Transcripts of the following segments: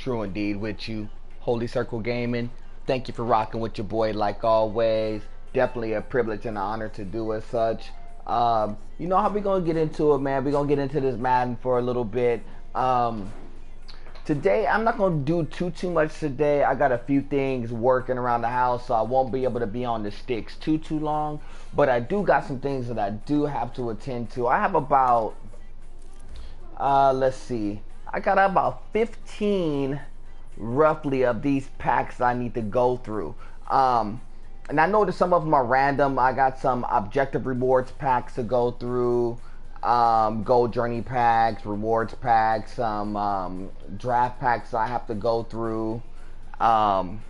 True indeed with you. Holy Circle Gaming. Thank you for rocking with your boy like always. Definitely a privilege and an honor to do as such. Um, you know how we're gonna get into it, man. We're gonna get into this Madden for a little bit. Um, today I'm not gonna do too too much today. I got a few things working around the house, so I won't be able to be on the sticks too too long. But I do got some things that I do have to attend to. I have about uh, let's see, I got about 15 roughly of these packs I need to go through. Um, and I know that some of them are random. I got some objective rewards packs to go through, um, gold journey packs, rewards packs, some um, draft packs I have to go through. Um,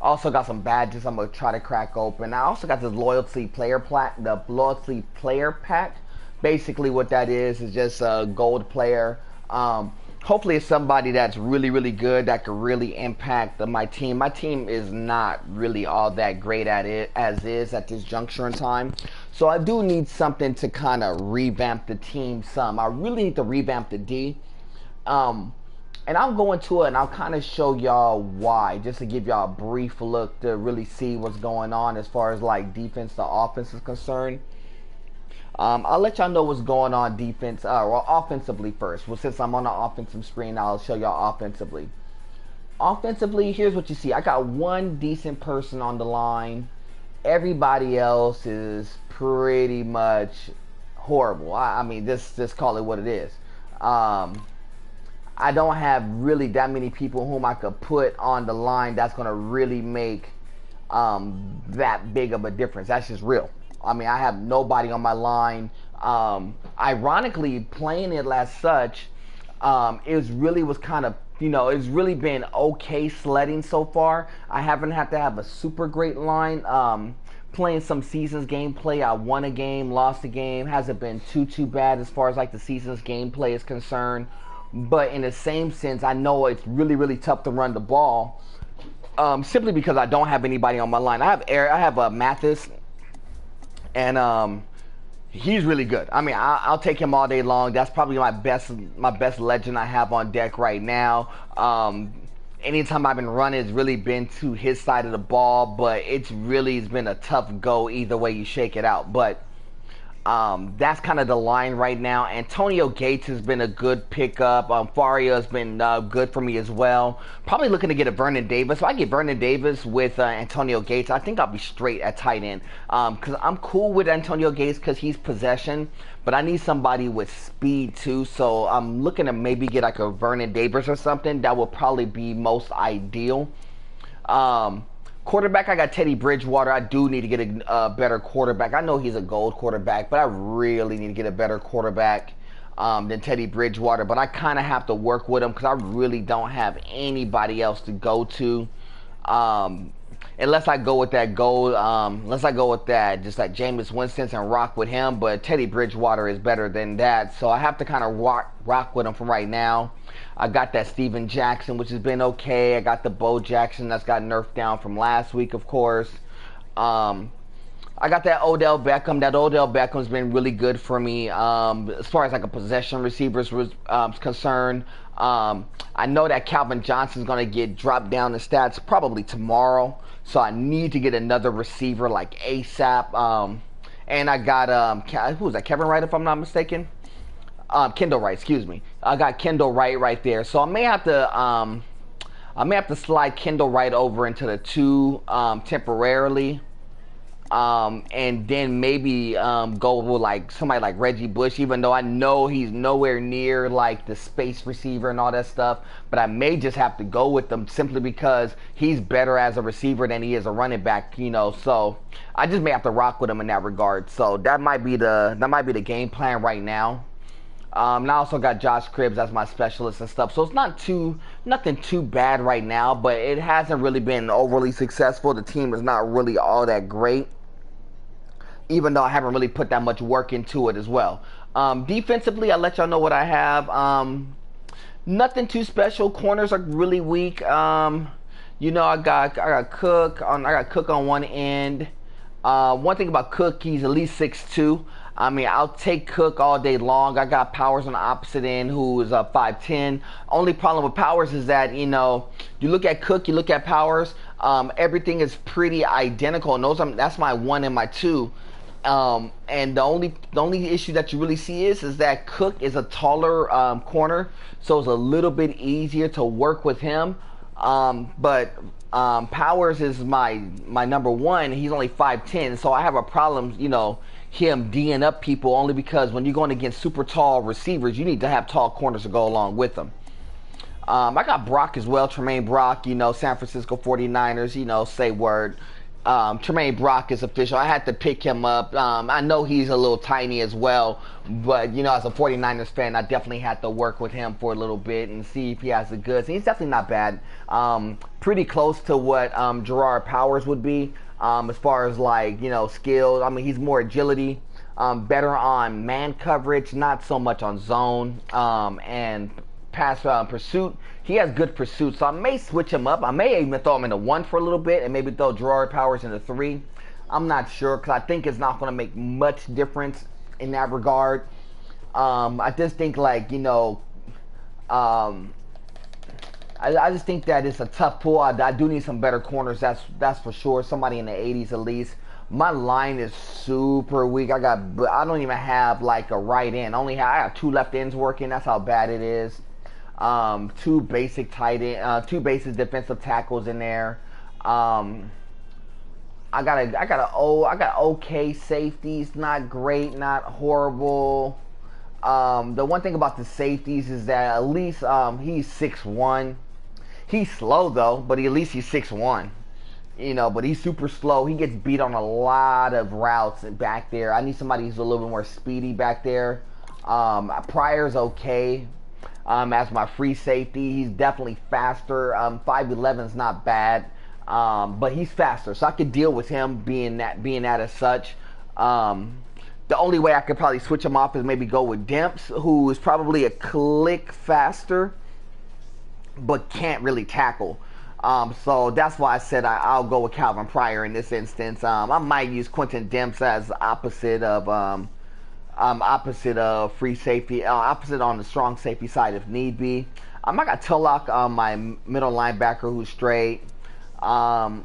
also got some badges I'm gonna try to crack open. I also got this loyalty player plat, the loyalty player pack. Basically, what that is is just a gold player. Um, hopefully it's somebody that's really really good that could really impact the, my team. My team is not really all that great at it as is at this juncture in time. So i do need something to kind of revamp the team some. I really need to revamp the d. Um, and i'll go into it and i'll kind of show y'all why just to give y'all a brief look to really see what's going on as far as like defense to offense is concerned um, I'll let y'all know what's going on defense uh, or offensively first. Well, since I'm on the offensive screen, I'll show y'all offensively. Offensively, here's what you see. I got one decent person on the line. Everybody else is pretty much horrible. I, I mean, just just call it what it is. Um, I don't have really that many people whom I could put on the line that's going to really make um, that big of a difference. That's just real. I mean, I have nobody on my line. Um, ironically, playing it as such, um, it was really was kind of you know it's really been okay sledding so far. I haven't had to have a super great line. Um, playing some seasons gameplay, I won a game, lost a game. Hasn't been too too bad as far as like the seasons gameplay is concerned. But in the same sense, I know it's really really tough to run the ball. Um, simply because I don't have anybody on my line. I have Air, I have uh, Mathis and um, he's really good. I mean, I, will take him all day long. That's probably my best my best legend I have on deck right now. Um, anytime I've been running, it's really been to his side of the ball, but it's really it's been a tough go either way you shake it out. But um, that's kind of the line right now. Antonio Gates has been a good pickup. Um, Fauria has been uh, good for me as well. Probably looking to get a Vernon Davis. If I get Vernon Davis with uh, Antonio Gates, I think I'll be straight at tight end. Because um, I'm cool with Antonio Gates because he's possession, but I need somebody with speed too. So I'm looking to maybe get like a Vernon Davis or something. That would probably be most ideal. Um, Quarterback, I got Teddy Bridgewater. I do need to get a better quarterback. I know he's a gold quarterback, but I really need to get a better quarterback um, than Teddy Bridgewater. But I kind of have to work with him because I really don't have anybody else to go to. Um, unless I go with that gold, um, unless I go with that, just like Jameis Winston and rock with him. But Teddy Bridgewater is better than that, so I have to kind of rock rock with him from right now. I got that Steven Jackson, which has been okay. I got the Bo Jackson that's got nerfed down from last week, of course. Um, I got that Odell Beckham. That Odell Beckham's been really good for me um, as far as like a possession receivers was um, concerned. Um, I know that Calvin Johnson's going to get dropped down in stats probably tomorrow, so I need to get another receiver like ASAP. Um, and I got um, who was that? Kevin Wright, if I'm not mistaken um, Kendall Wright, excuse me. I got Kendall Wright right there. So I may have to um, I may have to slide Kendall Wright over into the two um, temporarily. Um, and then maybe um, go with like somebody like Reggie Bush, even though I know he's nowhere near like the space receiver and all that stuff. But I may just have to go with them simply because he's better as a receiver than he is a running back, you know. So I just may have to rock with him in that regard. So that might be the that might be the game plan right now. Um, and I also got Josh Cribbs as my specialist and stuff. So it's not too nothing too bad right now, but it hasn't really been overly successful. The team is not really all that great, even though I haven't really put that much work into it as well. Um, defensively, I'll let y'all know what I have. Um, nothing too special. Corners are really weak. Um, you know, I got I got Cook on I got Cook on one end. Uh, one thing about Cook, he's at least six two. I mean, I'll take Cook all day long. I got Powers on the opposite end, who is a 5'10. Only problem with Powers is that, you know, you look at Cook, you look at Powers, um, everything is pretty identical. And those, that's my one and my two. Um, and the only the only issue that you really see is is that Cook is a taller um, corner, so it's a little bit easier to work with him. Um, but um, Powers is my my number one. He's only five ten, so I have a problem, you know, him D'ing up people only because when you're going against super tall receivers, you need to have tall corners to go along with them. Um, I got Brock as well, Tramaine Brock, you know, San Francisco 49ers, you know, say word. Um, Tramaine Brock is official. I had to pick him up. Um, I know he's a little tiny as well, but, you know, as a 49ers fan, I definitely had to work with him for a little bit and see if he has the goods. And he's definitely not bad. Um, pretty close to what um, Jerraud Powers would be um, as far as like you know skills. I mean, he's more agility, um, better on man coverage, not so much on zone um, and pass uh, pursuit. He has good pursuit, so I may switch him up. I may even throw him into one for a little bit, and maybe throw Jerraud Powers into three. I'm not sure because I think it's not going to make much difference in that regard. Um, I just think like you know. Um, I, I just think that it's a tough pull. I, I do need some better corners. That's that's for sure. Somebody in the 80s at least. My line is super weak. I got I don't even have like a right end. Only have I have two left ends working. That's how bad it is. Um, two basic tight end, uh, two basic defensive tackles in there. Um, I got a I got a oh I got okay safeties. Not great, not horrible. Um, the one thing about the safeties is that at least um, he's six one. He's slow though, but at least he's six one. You know, but he's super slow. He gets beat on a lot of routes back there. I need somebody who's a little bit more speedy back there. Um, Pryor's okay um, as my free safety. He's definitely faster. Um, 5'11 is not bad, um, but he's faster, so I could deal with him being that being that as such. Um, the only way I could probably switch him off is maybe go with Demps, who is probably a click faster but can't really tackle. Um, so that's why I said I, will go with Calvin Pryor in this instance. Um, I might use Quintin Demps as the opposite of um, um, opposite of free safety, uh, opposite on the strong safety side if need be. Um, I got Tulloch on my middle linebacker who's straight. Um,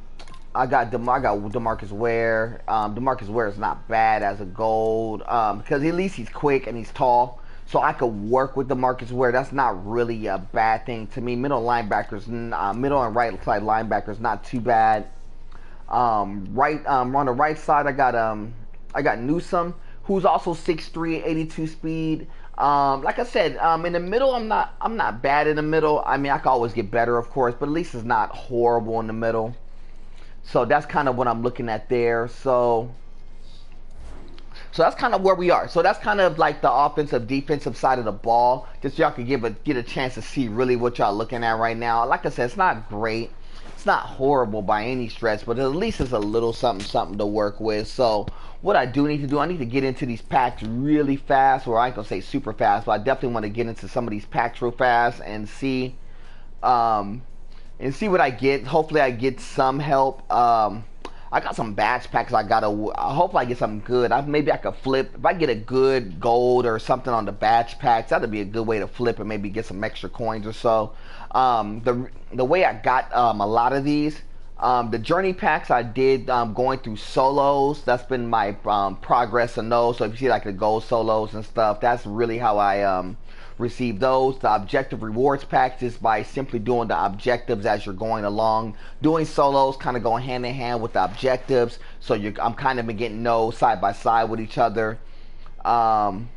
I got Dem- I got Demarcus Ware. Um, Demarcus Ware is not bad as a gold um, because at least he's quick and he's tall. So I could work with Demarcus Ware that's not really a bad thing to me. Middle linebackers, uh, middle and right side linebackers, not too bad. Um, right um, on the right side, I got um, I got Newsome, who's also 6'3", 82 speed. Um, like I said, um, in the middle, I'm not I'm not bad in the middle. I mean, I can always get better, of course, but at least it's not horrible in the middle. So that's kind of what I'm looking at there. So so that's kind of where we are. So that's kind of like the offensive defensive side of the ball. Just y'all can give a get a chance to see really what y'all looking at right now. Like I said, it's not great. Not horrible by any stretch, but at least it's a little something something to work with. So what I do need to do, I need to get into these packs really fast, or I can say super fast, but I definitely want to get into some of these packs real fast and see um and see what I get. Hopefully I get some help. Um I got some batch packs. I gotta. I hope I get something good. I, maybe I could flip if I get a good gold or something on the batch packs. That'd be a good way to flip and maybe get some extra coins or so. Um, the the way I got um, a lot of these. Um, the journey packs I did um, going through solos. That's been my um, progress in those. So if you see like the gold solos and stuff, that's really how I um, receive those. The objective rewards packs is by simply doing the objectives as you're going along. Doing solos kind of going hand in hand with the objectives. So I'm kind of been getting those side by side with each other. Um,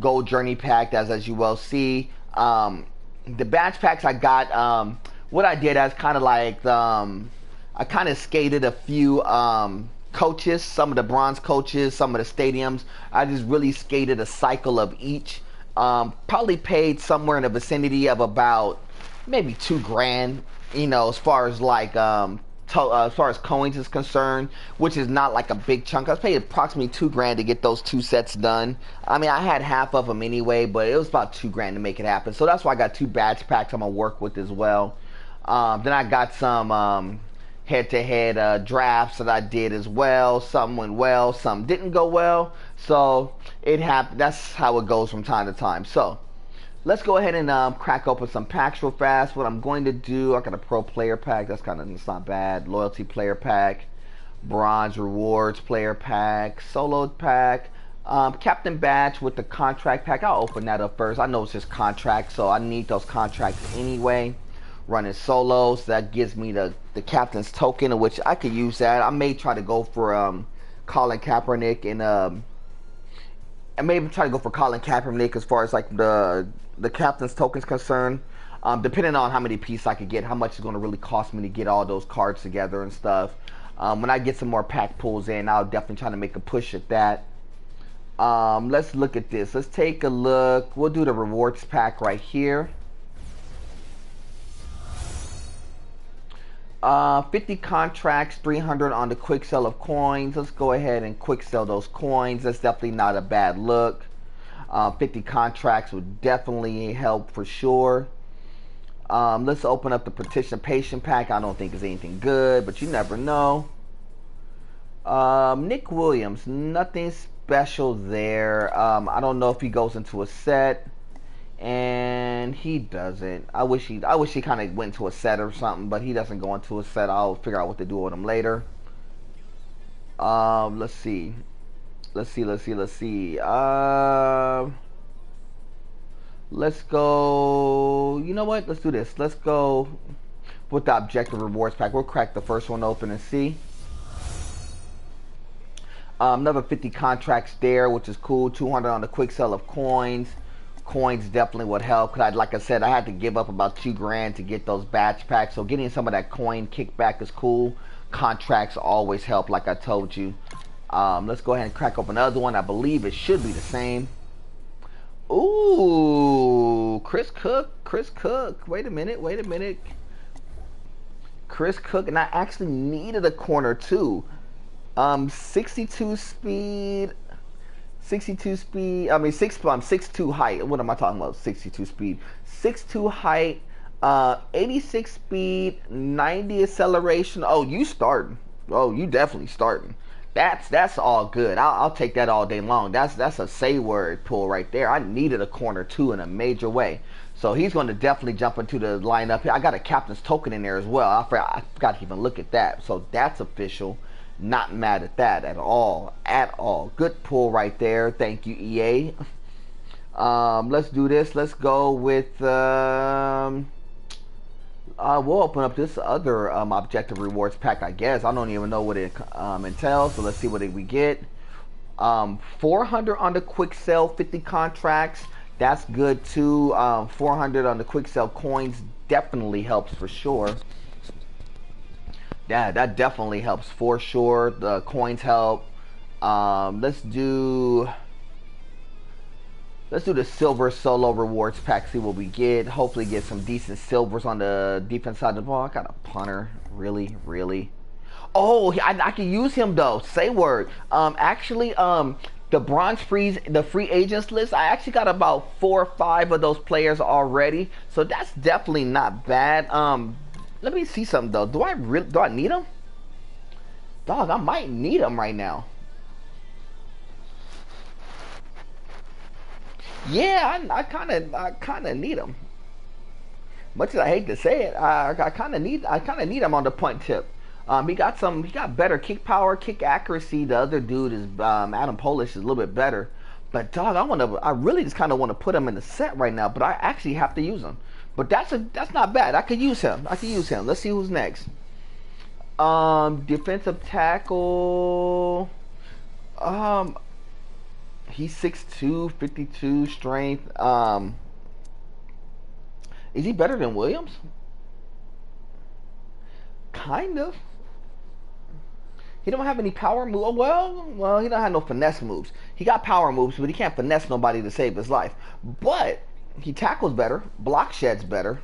gold journey pack, as as you will see. Um, the batch packs I got. Um, what I did as kind of like um, I kind of skated a few um, coaches, some of the bronze coaches, some of the stadiums. I just really skated a cycle of each um, probably paid somewhere in the vicinity of about maybe two grand. You know, as far as like um, to, uh, as far as coins is concerned, which is not like a big chunk. I was paid approximately two grand to get those two sets done. I mean, I had half of them anyway, but it was about two grand to make it happen. So that's why I got two batch packs I'm gonna work with as well. Um, then I got some um, head-to-head uh, drafts that I did as well. Some went well, some didn't go well. So it happened. That's how it goes from time to time. So let's go ahead and um, crack open some packs real fast. What I'm going to do, I got a pro player pack. That's kind of it's not bad. Loyalty player pack, bronze rewards player pack, solo pack. Um, Captain Badge with the contract pack. I'll open that up first. I know it's just contract, so I need those contracts anyway running solos. That gives me the, the captain's token, which I could use that. I may try to go for um, Colin Kaepernick and um, I may even try to go for Colin Kaepernick as far as like the the captain's token's concerned. Um, depending on how many pieces I could get, how much it's going to really cost me to get all those cards together and stuff. Um, when I get some more pack pulls in, I'll definitely try to make a push at that. Um, let's look at this. Let's take a look. We'll do the rewards pack right here. Uh, 50 contracts, 300 on the quick sell of coins. Let's go ahead and quick sell those coins. That's definitely not a bad look. Uh, 50 contracts would definitely help for sure. Um, let's open up the participation pack. I don't think it's anything good, but you never know. Um, Nick Williams, nothing special there. Um, I don't know if he goes into a set and he doesn't. I wish he I wish he kind of went to a set or something, but he doesn't go into a set. I'll figure out what to do with him later. Um, let's see, let's see, let's see, let's see. Uh, let's go. You know what? Let's do this. Let's go with the objective rewards pack. We'll crack the first one open and see. Um, another 50 contracts there, which is cool. 200 on the quick sell of coins coins definitely would help because I, like I said, I had to give up about two grand to get those batch packs. So getting some of that coin kickback is cool. Contracts always help, like I told you. Um, let's go ahead and crack up another one. I believe it should be the same. Ooh, Chris Cook, Chris Cook. Wait a minute, wait a minute. Chris Cook, and I actually needed a corner too. Um, 62 speed. 62 speed. I mean, six. I'm 6'2 height. What am I talking about? 62 speed. 6'2 height. Uh, 86 speed. 90 acceleration. Oh, you starting? Oh, you definitely starting. That's that's all good. I'll, I'll take that all day long. That's that's a say word pull right there. I needed a corner too in a major way. So he's going to definitely jump into the lineup. Here. I got a captain's token in there as well. I forgot, I forgot to even look at that. So that's official. Not mad at that at all. At all. Good pull right there. Thank you, EA. Um, let's do this. Let's go with. Um, uh, we'll open up this other um, objective rewards pack, I guess. I don't even know what it um, entails, so let's see what we get. Um, 400 on the quick sell, 50 contracts. That's good too. Um, 400 on the quick sell coins definitely helps for sure yeah, that definitely helps for sure. The coins help. Um, let's do let's do the silver solo rewards pack. See what we get. Hopefully, get some decent silvers on the defense side of the ball. I got a punter. Really, really. Oh, I, I can use him though. Say word. Um, actually, um, the bronze freeze, the free agents list. I actually got about four or five of those players already, so that's definitely not bad. Um, let me see something though. Do I really do I need them? Dog, I might need them right now. Yeah, I, I kind of I kind of need them. Much as I hate to say it, I, I kind of need I kind of need him on the punt tip. Um, he got some. He got better kick power, kick accuracy. The other dude is um, Adam Podlesh is a little bit better. But dog, I want to. I really just kind of want to put him in the set right now. But I actually have to use him. But that's a that's not bad. I could use him. I could use him. Let's see who's next. Um, defensive tackle. Um, he's 6'2", 52 strength. Um, is he better than Williams? Kind of. He don't have any power move. Well, well, he don't have no finesse moves. He got power moves, but he can't finesse nobody to save his life. But he tackles better, block sheds better,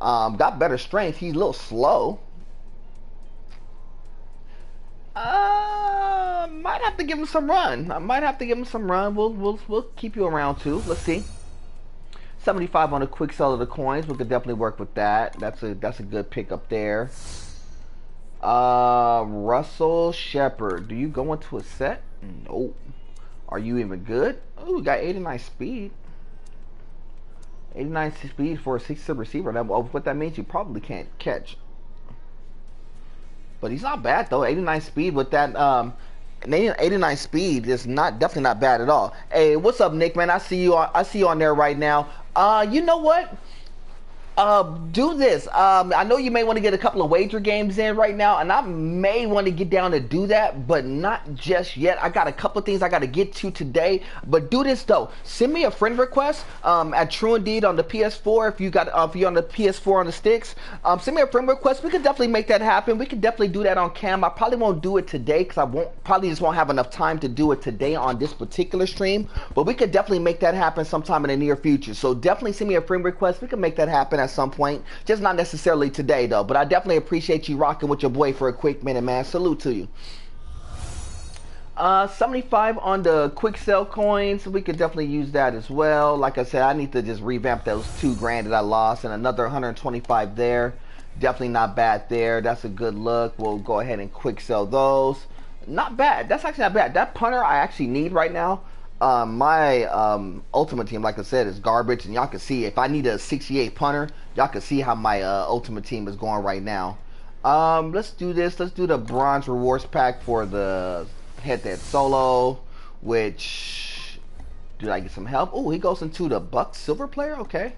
um, got better strength. He's a little slow. Uh, might have to give him some run. I might have to give him some run. We'll we'll we'll keep you around too. Let's see. 75 on a quick sell of the coins. We could definitely work with that. That's a that's a good pickup there. Uh, Russell Shepard. Do you go into a set? Nope. Are you even good? Oh, we got 89 speed. 89 speed for a 6 receiver. That, what that means, you probably can't catch. But he's not bad though. 89 speed with that um 89 speed is not definitely not bad at all. Hey, what's up, Nick? Man, I see you. On, I see you on there right now. Uh, you know what? Uh, do this. Um, I know you may want to get a couple of wager games in right now, and I may want to get down to do that, but not just yet. I got a couple of things I got to get to today, but do this though. Send me a friend request um, at True Indeed on the PS4 if you got uh, if you're on the PS4 on the sticks. Um, send me a friend request. We could definitely make that happen. We could definitely do that on cam. I probably won't do it today because I won't probably just won't have enough time to do it today on this particular stream. But we could definitely make that happen sometime in the near future. So definitely send me a friend request. We can make that happen at some point. Just not necessarily today, though. But I definitely appreciate you rocking with your boy for a quick minute, man. Salute to you. Uh, 75 on the quick sell coins. We could definitely use that as well. Like I said, I need to just revamp those two grand that I lost and another 125 there. Definitely not bad there. That's a good look. We'll go ahead and quick sell those. Not bad. That's actually not bad. That punter I actually need right now um, my um, ultimate team, like I said, is garbage, and y'all can see if I need a 68 punter, y'all can see how my uh, ultimate team is going right now. Um, let's do this. Let's do the bronze rewards pack for the head that solo, which did I get some help? Oh, he goes into the buck silver player. Okay,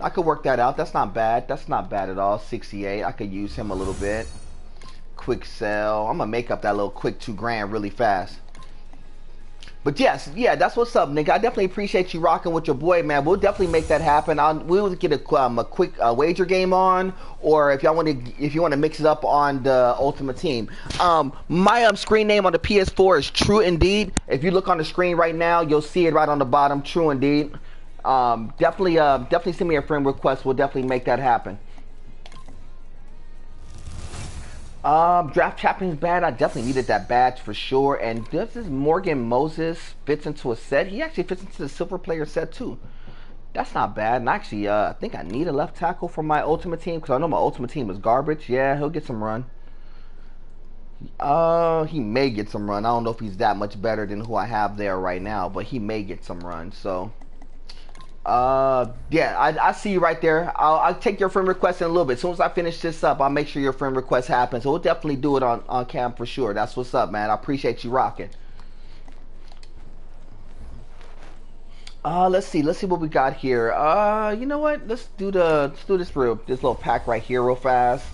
I could work that out. That's not bad. That's not bad at all. 68. I could use him a little bit. Quick sell. I'm gonna make up that little quick two grand really fast. But yes, yeah, that's what's up, Nick. I definitely appreciate you rocking with your boy, man. We'll definitely make that happen. I'll, we'll get a, um, a quick uh, wager game on, or if y'all want to, if you want to mix it up on the Ultimate Team. Um, my um, screen name on the PS4 is True Indeed. If you look on the screen right now, you'll see it right on the bottom. True Indeed. Um, definitely, uh, definitely send me a friend request. We'll definitely make that happen. Um, draft champions bad. I definitely needed that badge for sure. And this is Morgan Moses fits into a set. He actually fits into the silver player set too. That's not bad. And actually, uh, I think I need a left tackle for my ultimate team because I know my ultimate team is garbage. Yeah, he'll get some run. Uh, he may get some run. I don't know if he's that much better than who I have there right now, but he may get some run. So uh, yeah, I, I see you right there. I'll, I'll, take your friend request in a little bit. As soon as I finish this up, I'll make sure your friend request happens. So we'll definitely do it on, on cam for sure. That's what's up, man. I appreciate you rocking. Uh, let's see. Let's see what we got here. Uh, you know what? Let's do the let's do this real this little pack right here real fast.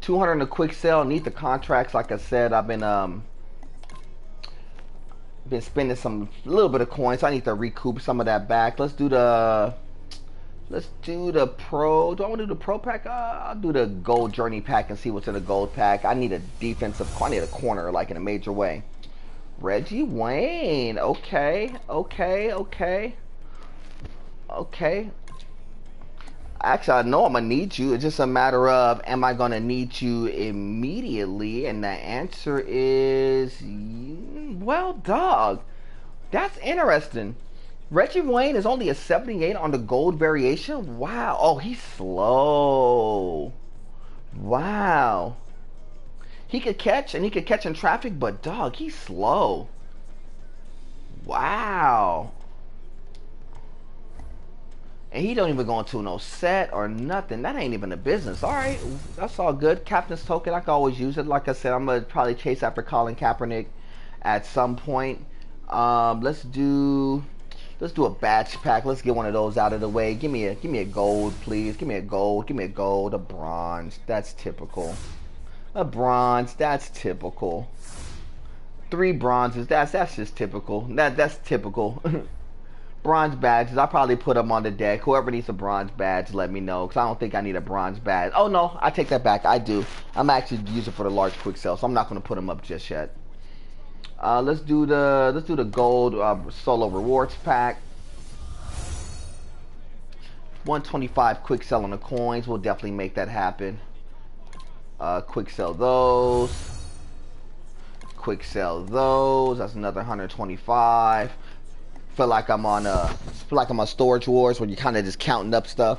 200 in a quick sale. Need the contracts. Like I said, I've been um been spending some little bit of coins. So I need to recoup some of that back. Let's do the let's do the pro. Do I want to do the pro pack? Uh, I'll do the gold journey pack and see what's in the gold pack. I need a defensive. I need a corner like in a major way. Reggie Wayne. Okay, okay, okay, okay. Actually, I know I'm gonna need you. It's just a matter of am I gonna need you immediately? And the answer is well, dog. That's interesting. Reggie Wayne is only a 78 on the gold variation. Wow. Oh, he's slow. Wow. He could catch and he could catch in traffic, but dog, he's slow. Wow. And he don't even go into no set or nothing. That ain't even a business. All right, that's all good. Captain's token, I can always use it. Like I said, I'm gonna probably chase after Colin Kaepernick at some point. Um, let's do let's do a batch pack. Let's get one of those out of the way. Give me a give me a gold, please. Give me a gold. Give me a gold. A bronze. That's typical. A bronze. That's typical. Three bronzes. That's that's just typical. That that's typical. bronze badges. I'll probably put them on the deck. Whoever needs a bronze badge, let me know. Because I don't think I need a bronze badge. Oh, no. I take that back. I do. I'm actually using for the large quick sale. So I'm not going to put them up just yet. Uh, let's do the let's do the gold uh, solo rewards pack. 125 quick sell on the coins. We'll definitely make that happen. Uh, quick sell those. Quick sell those. That's another 125 feel like I'm on uh feel like I'm on Storage Wars where you're kind of just counting up stuff.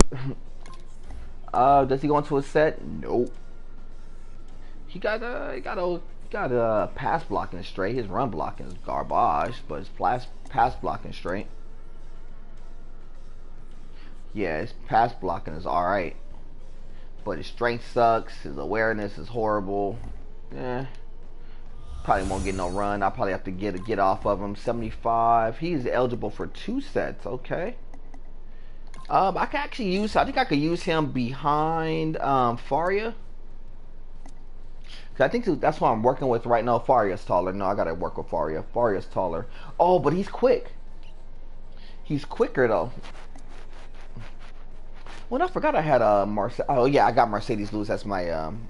uh, does he go into a set? Nope. He got a he got a got a pass blocking straight. His run blocking is garbage, but his pass pass blocking straight. Yeah, his pass blocking is all right, but his strength sucks. His awareness is horrible. Yeah, probably won't get no run. I probably have to get a get off of him. 75. He's eligible for two sets. Okay. Um, I can actually use. I think I could use him behind um, Fauria. I think that's what I'm working with right now. Fauria's taller. No, I gotta work with Fauria. Fauria's taller. Oh, but he's quick. He's quicker though. Well, I forgot I had a Marcedes. Oh yeah, I got Marcedes Lewis That's my um,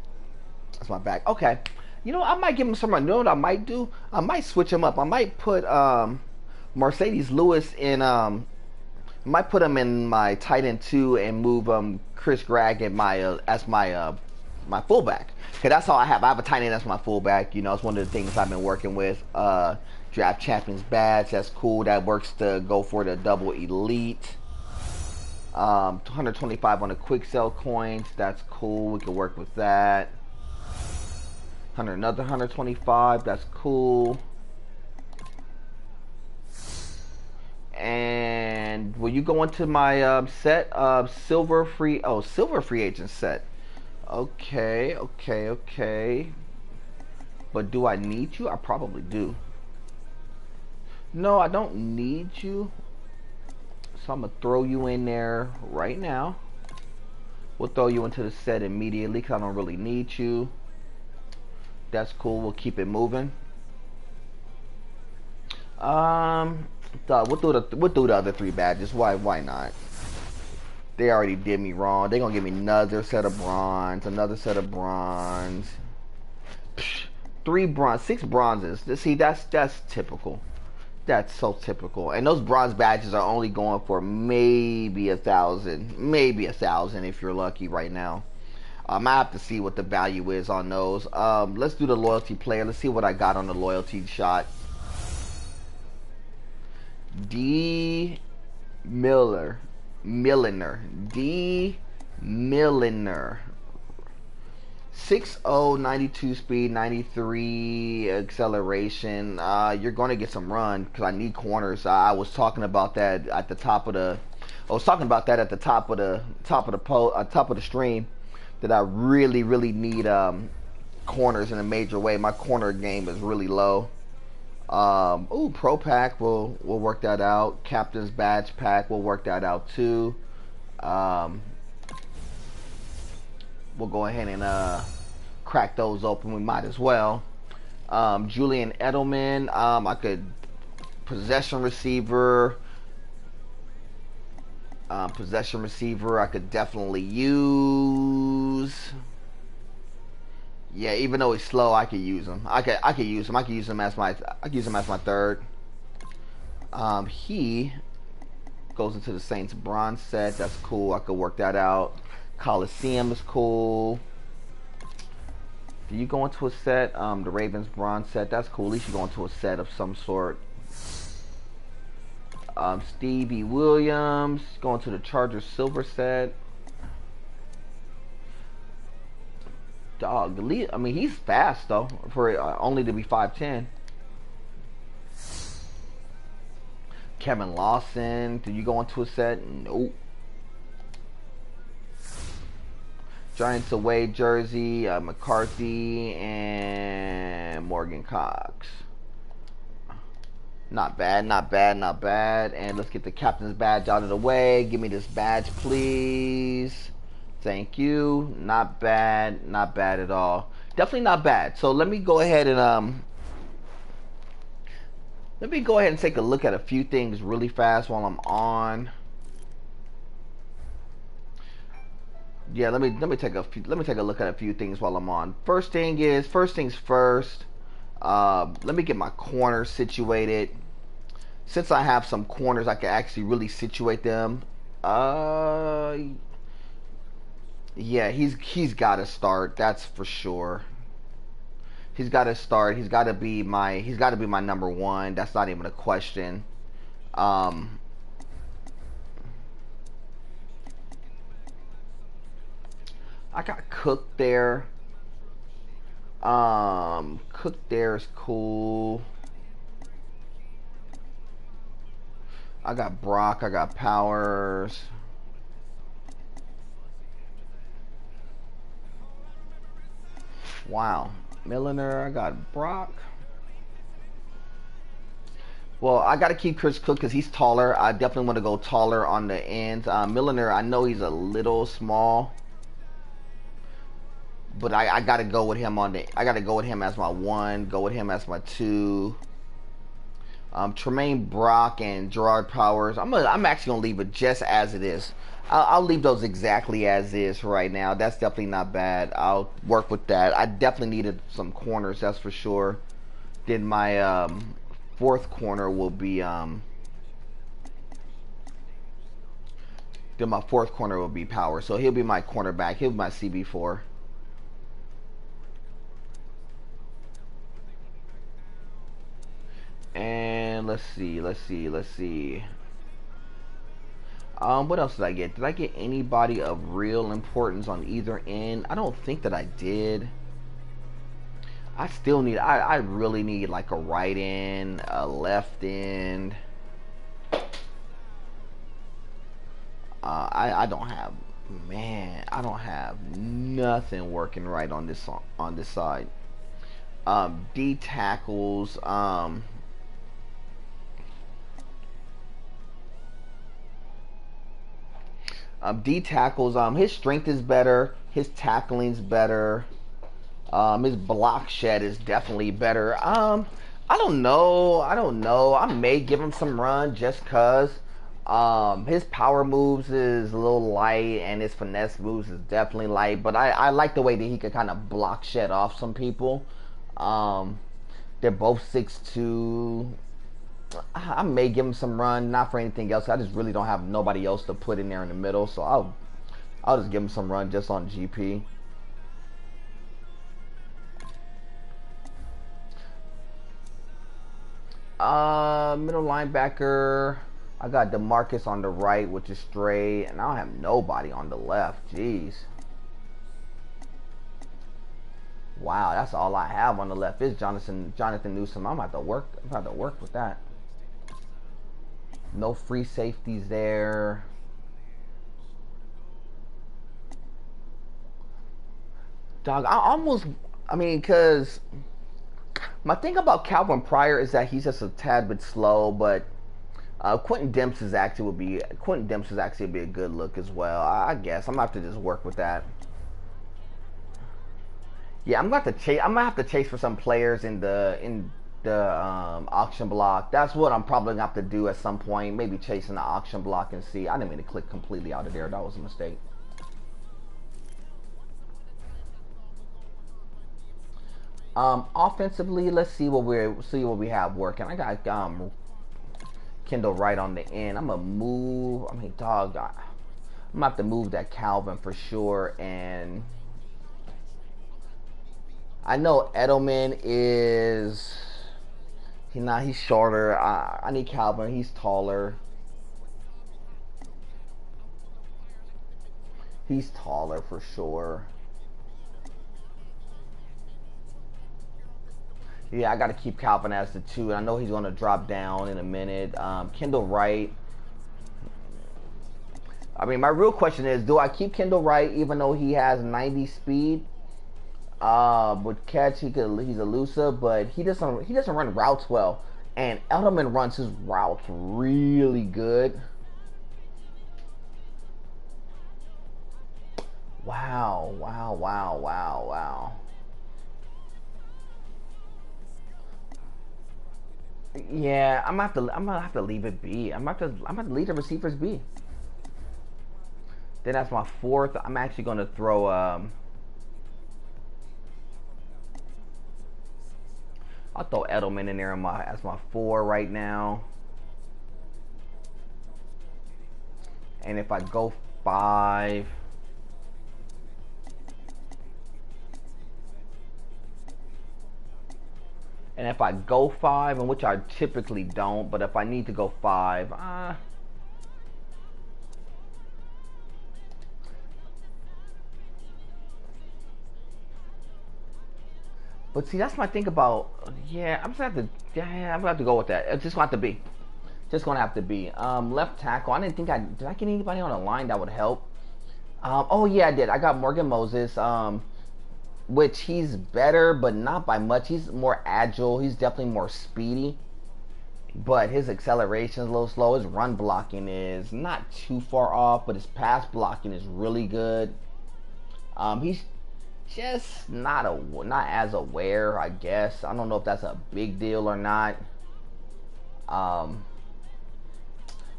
that's my back. Okay, you know I might give him some. You know what I might do? I might switch him up. I might put um, Marcedes Lewis in um, might put him in my tight end two and move um Chris Gragg in my uh, as my uh my fullback. Cause that's all I have. I have a tight end as my fullback. You know, it's one of the things I've been working with. Uh, draft champions badge. That's cool. That works to go for the double elite. Um, 125 on the quick sell coins. That's cool. We can work with that. 100 another 125. That's cool. And will you go into my um, set of silver free? Oh, silver free agent set. Okay, okay, okay. But do I need you? I probably do. No, I don't need you. So I'm going to throw you in there right now. We'll throw you into the set immediately because I don't really need you. That's cool. We'll keep it moving. Um, we'll do the we'll do the other three badges. Why why not? They already did me wrong. They're gonna give me another set of bronze, another set of bronze. Psh, three bronze, six bronzes. See, that's that's typical. That's so typical. And those bronze badges are only going for maybe a thousand, maybe a thousand if you're lucky right now. Um, I have to see what the value is on those. Um, let's do the loyalty player. Let's see what I got on the loyalty shot. D. Miller. Milliner. D. Milliner. 6'0", 92 speed, 93 acceleration. Uh, you're going to get some run because I need corners. I was talking about that at the top of the. I was talking about that at the top of the top of the po uh, top of the stream. That I really, really need um, corners in a major way. My corner game is really low. Um, ooh, Pro Pack, we'll we'll work that out. Captain's Badge Pack, we'll work that out too. Um, we'll go ahead and uh, crack those open. We might as well. Um, Julian Edelman, um, I could possession receiver. Uh, possession receiver, I could definitely use. Yeah, even though he's slow, I could use him. I could I could use him. I could use him as my I could use him as my third. Um, he goes into the Saints bronze set. That's cool. I could work that out. Coliseum is cool. Do you go into a set? Um, the Ravens bronze set. That's cool. At least you go into a set of some sort. Um, Stevie Williams going to the Chargers silver set. Dog, lead. I mean, he's fast though for uh, only to be five ten. Kevin Lawson. Did you go into a set? Nope. Giants away jersey, uh, McCarthy and Morgan Cox. Not bad, not bad, not bad. And let's get the captain's badge out of the way. Give me this badge, please. Thank you. Not bad, not bad at all. Definitely not bad. So let me go ahead and um let me go ahead and take a look at a few things really fast while I'm on. Yeah, let me let me take a few, let me take a look at a few things while I'm on. First thing is first things first. Uh, let me get my corners situated. Since I have some corners, I can actually really situate them. Uh, yeah, he's he's got to start. That's for sure. He's got to start. He's got to be my he's got to be my number one. That's not even a question. Um, I got Cook there. Um, Cook there is cool. I got Brock. I got Powers. Wow. Milliner. I got Brock. Well, I got to keep Chris Cook because he's taller. I definitely want to go taller on the ends. Uh, Milliner, I know he's a little small, but I, I got to go with him on the. I got to go with him as my one. Go with him as my two. Um, Tramaine Brock and Jerraud Powers. I'm gonna, I'm actually gonna leave it just as it is. I'll, I'll, leave those exactly as is right now. That's definitely not bad. I'll work with that. I definitely needed some corners. That's for sure. Then my um, fourth corner will be um then my fourth corner will be power so he'll be my cornerback he'll be my CB4 and let's see let's see let's see um what else did I get did I get anybody of real importance on either end I don't think that I did I still need. I, I really need like a right end, a left end. Uh, I I don't have. Man, I don't have nothing working right on this on this side. Um, D tackles. Um. Um, D tackles. Um, his strength is better. His tackling's better. Um, his block shed is definitely better. Um, I don't know. I don't know. I may give him some run just cause. Um, his power moves is a little light, and his finesse moves is definitely light. But I, I like the way that he could kind of block shed off some people. Um, they're both six two. I may give him some run, not for anything else. I just really don't have nobody else to put in there in the middle, so I'll I'll just give him some run just on GP. Uh, middle linebacker. I got Demarcus on the right, which is straight, and I don't have nobody on the left. Jeez. Wow, that's all I have on the left is Jonathan Jonathan Newsome. I'm about to work. I'm about to work with that. No free safeties there. Dog, I almost. I mean, cause my thing about Calvin Pryor is that he's just a tad bit slow, but uh, Quentin Dempsey actually would be Quentin Dempsey actually be a good look as well. I, I guess I'm gonna have to just work with that. Yeah, I'm gonna have to chase. I'm gonna have to chase for some players in the in the um, auction block. That's what I'm probably gonna have to do at some point. Maybe chasing the auction block and see. I didn't mean to click completely out of there. That was a mistake. Um, offensively, let's see what we're see what we have working. I got um, Kendall right on the end. I'm gonna move. I mean, dog. I, am gonna have to move that Calvin for sure. And I know Edelman is. He not. He's shorter. I, I need Calvin. He's taller. He's taller for sure. Yeah, I got to keep Calvin as the two. And I know he's going to drop down in a minute. Um, Kendall Wright. I mean, my real question is, do I keep Kendall Wright even though he has 90 speed? Uh, with catch, he could he's elusive, but he doesn't he doesn't run routes well. And Edelman runs his routes really good. Wow! Wow! Wow! Wow! Wow! Yeah, I'm gonna have to. I'm gonna have to leave it be. I'm gonna have to. I'm gonna leave the receivers be. Then that's my fourth. I'm actually gonna throw. Um, I'll throw Edelman in there my, as my four right now. And if I go five. And if I go five, and which I typically don't, but if I need to go five, uh, But see, that's my thing about. Yeah, I'm gonna have to. Yeah, I'm gonna have to go with that. It's just gonna have to be. Just gonna have to be. Um, left tackle. I didn't think I did. I get anybody on the line that would help. Um, oh yeah, I did. I got Morgan Moses. Um, which he's better, but not by much. He's more agile. He's definitely more speedy. But his acceleration is a little slow. His run blocking is not too far off, but his pass blocking is really good. Um, he's just not a not as aware, I guess. I don't know if that's a big deal or not. Um,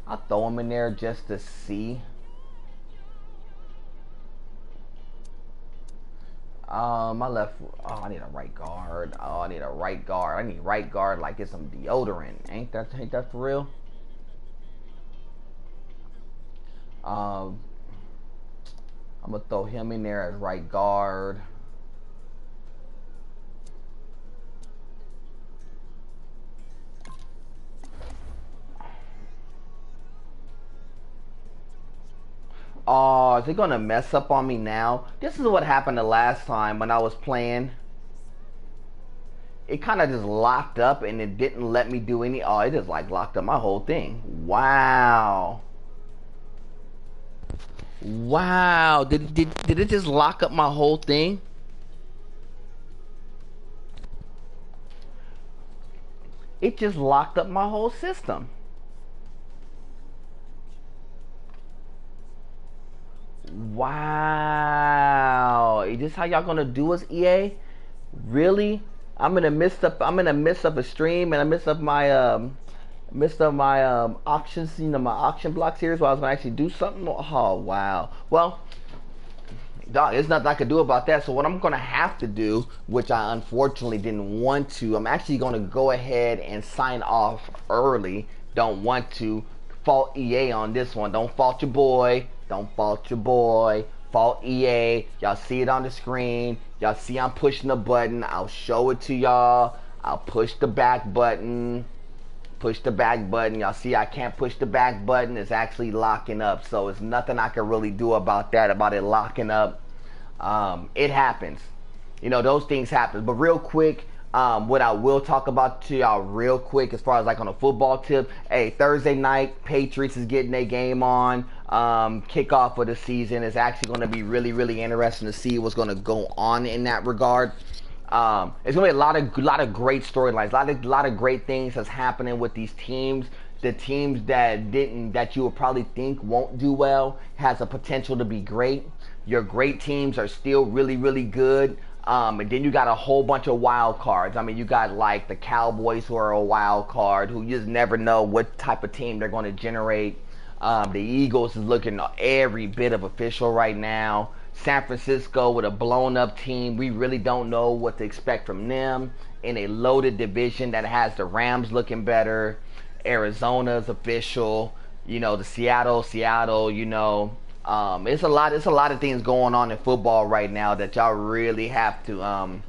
I'll throw him in there just to see. Um, my left. Oh, I need a right guard. Oh, I need a right guard. I need right guard like it's some deodorant. Ain't that? Ain't that for real? Um, I'm gonna throw him in there as right guard. Oh, is it gonna mess up on me now? This is what happened the last time when I was playing. It kind of just locked up and it didn't let me do any. Oh, it just like locked up my whole thing. Wow. Wow. Did, did, did it just lock up my whole thing? It just locked up my whole system. Wow. Is this how y'all gonna do us, EA? Really? I'm gonna miss up I'm gonna miss up a stream and I miss up my um missed up my um auctions, you know, my auction block series where I was gonna actually do something. Oh wow. Well dog, there's nothing I could do about that. So what I'm gonna have to do, which I unfortunately didn't want to, I'm actually gonna go ahead and sign off early. Don't want to fault EA on this one. Don't fault your boy. Don't fault your boy. Fault EA. Y'all see it on the screen. Y'all see I'm pushing the button. I'll show it to y'all. I'll push the back button. Push the back button. Y'all see I can't push the back button. It's actually locking up. So it's nothing I can really do about that, about it locking up. Um, it happens. You know, those things happen. But real quick, um, what I will talk about to y'all real quick, as far as like on a football tip, hey, Thursday night, Patriots is getting a game on um, kickoff of the season. It's actually going to be really, really interesting to see what's going to go on in that regard. Um, it's to be a lot of, lot of great storylines, a lot of, lot of great things that's happening with these teams. The teams that didn't, that you would probably think won't do well, has a potential to be great. Your great teams are still really, really good. Um, and then you got a whole bunch of wild cards. I mean, you got like the Cowboys who are a wild card, who you just never know what type of team they're going to generate. Um, the Eagles is looking every bit of official right now. San Francisco with a blown up team. We really don't know what to expect from them in a loaded division that has the Rams looking better. Arizona's official. You know, the Seattle, Seattle, you know. Um, it's a lot it's a lot of things going on in football right now that y'all really have to um,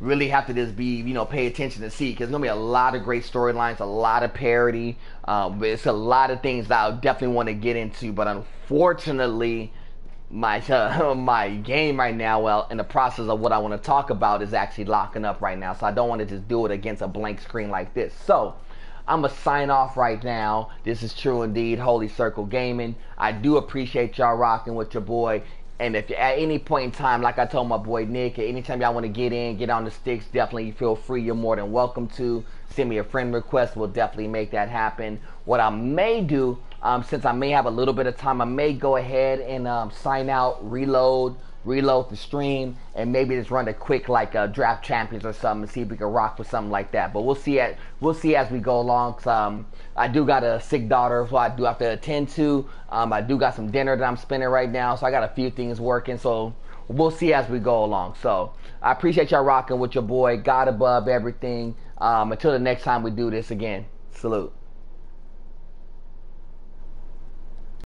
really have to just be, you know, pay attention to see because there's gonna be a lot of great storylines, a lot of parody. Um, it's a lot of things that I definitely want to get into, but unfortunately, my uh, my game right now, well, in the process of what I want to talk about, is actually locking up right now. So I don't want to just do it against a blank screen like this. So. I'm going to sign off right now. This is Tru Ndeed, Holy Circle Gaming. I do appreciate y'all rocking with your boy. And if at any point in time, like I told my boy Nick, anytime y'all want to get in, get on the sticks, definitely feel free. You're more than welcome to. Send me a friend request. We'll definitely make that happen. What I may do, um, since I may have a little bit of time, I may go ahead and um, sign out, reload, reload the stream, and maybe just run a quick like uh, draft champions or something and see if we can rock with something like that. But we'll see at we'll see as we go along. Um, I do got a sick daughter who I do have to attend to. Um, I do got some dinner that I'm spending right now, so I got a few things working. So we'll see as we go along. So I appreciate y'all rocking with your boy. God above everything. Um, until the next time we do this again. Salute.